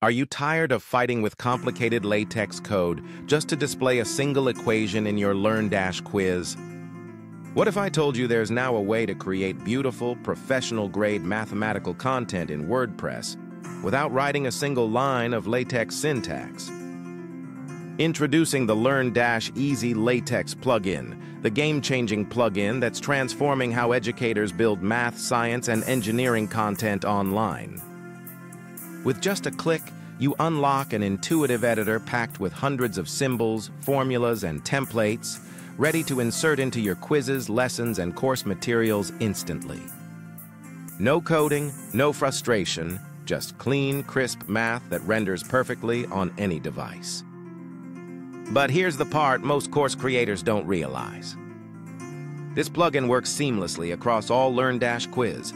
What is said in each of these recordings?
Are you tired of fighting with complicated latex code just to display a single equation in your LearnDash quiz? What if I told you there's now a way to create beautiful, professional-grade mathematical content in WordPress without writing a single line of latex syntax? Introducing the LearnDash Easy Latex plugin, the game-changing plugin that's transforming how educators build math, science, and engineering content online. With just a click, you unlock an intuitive editor packed with hundreds of symbols, formulas, and templates, ready to insert into your quizzes, lessons, and course materials instantly. No coding, no frustration, just clean, crisp math that renders perfectly on any device. But here's the part most course creators don't realize. This plugin works seamlessly across all LearnDash quiz.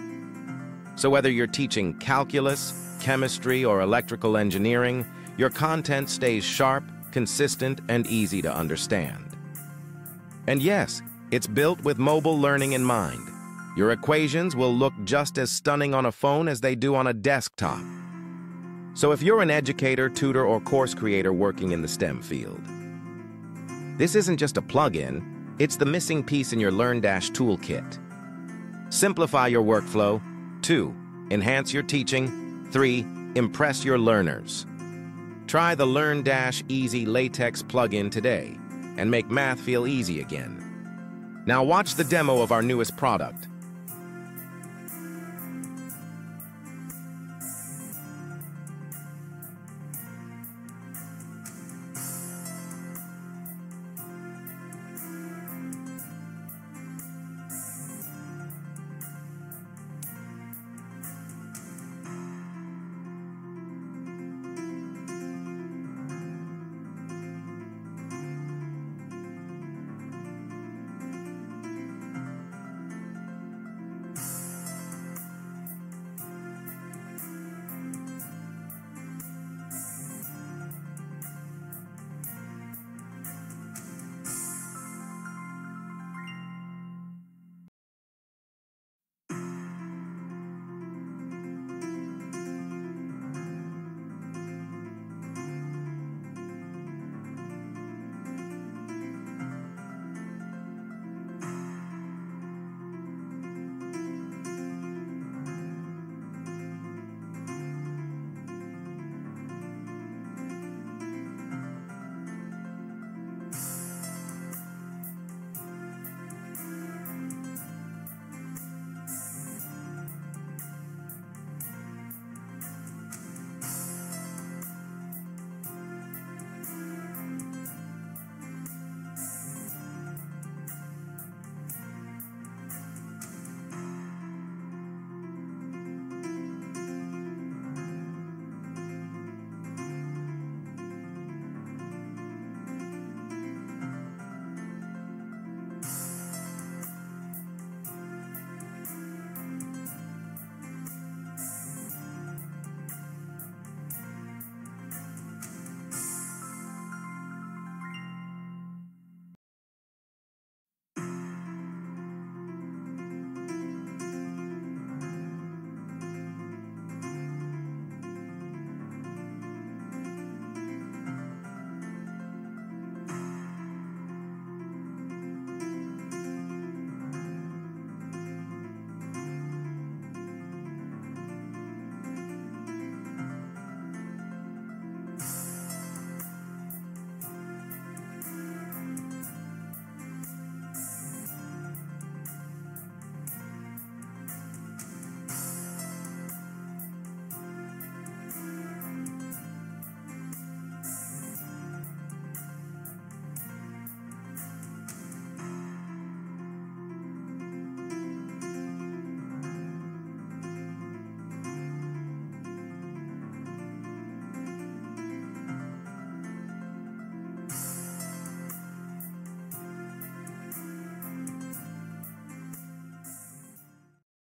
So whether you're teaching calculus, chemistry, or electrical engineering, your content stays sharp, consistent, and easy to understand. And yes, it's built with mobile learning in mind. Your equations will look just as stunning on a phone as they do on a desktop. So if you're an educator, tutor, or course creator working in the STEM field, this isn't just a plugin, it's the missing piece in your LearnDash toolkit. Simplify your workflow. 2. Enhance your teaching 3. Impress your learners. Try the LearnDash Easy Latex plugin today and make math feel easy again. Now watch the demo of our newest product,